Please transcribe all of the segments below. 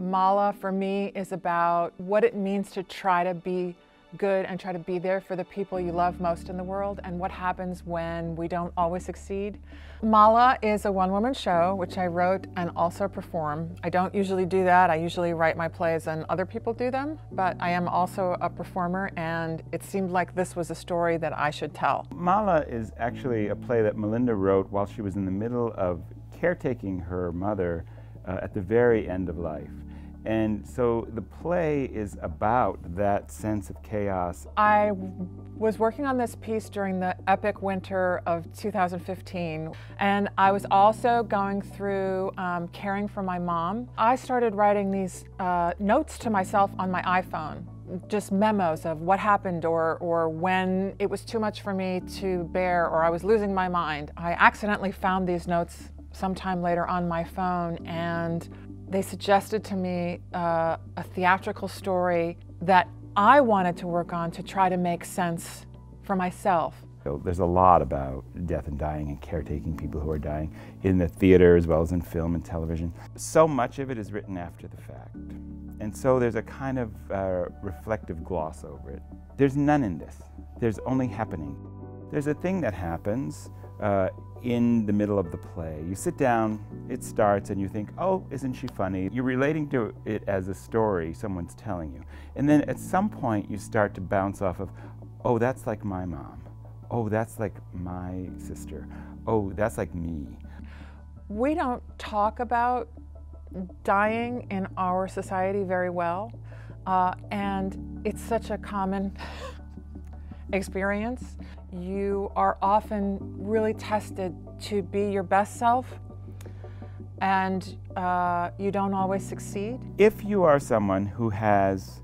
Mala for me is about what it means to try to be good and try to be there for the people you love most in the world and what happens when we don't always succeed. Mala is a one woman show which I wrote and also perform. I don't usually do that. I usually write my plays and other people do them, but I am also a performer and it seemed like this was a story that I should tell. Mala is actually a play that Melinda wrote while she was in the middle of caretaking her mother uh, at the very end of life. And so the play is about that sense of chaos. I was working on this piece during the epic winter of 2015, and I was also going through um, caring for my mom. I started writing these uh, notes to myself on my iPhone just memos of what happened or, or when it was too much for me to bear or I was losing my mind. I accidentally found these notes sometime later on my phone and they suggested to me uh, a theatrical story that I wanted to work on to try to make sense for myself. So there's a lot about death and dying and caretaking people who are dying in the theater as well as in film and television. So much of it is written after the fact. And so there's a kind of uh, reflective gloss over it. There's none in this. There's only happening. There's a thing that happens uh, in the middle of the play. You sit down, it starts, and you think, oh, isn't she funny? You're relating to it as a story someone's telling you. And then at some point, you start to bounce off of, oh, that's like my mom. Oh, that's like my sister. Oh, that's like me. We don't talk about dying in our society very well, uh, and it's such a common experience you are often really tested to be your best self and uh, you don't always succeed. If you are someone who has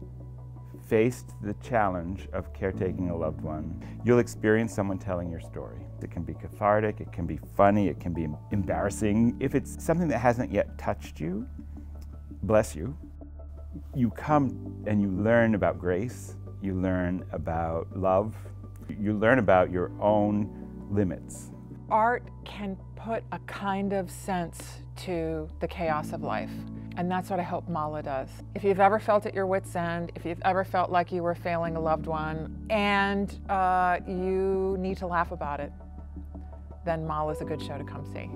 faced the challenge of caretaking a loved one, you'll experience someone telling your story. It can be cathartic, it can be funny, it can be embarrassing. If it's something that hasn't yet touched you, bless you. You come and you learn about grace, you learn about love, you learn about your own limits. Art can put a kind of sense to the chaos of life. And that's what I hope Mala does. If you've ever felt at your wits' end, if you've ever felt like you were failing a loved one, and uh, you need to laugh about it, then Mala is a good show to come see.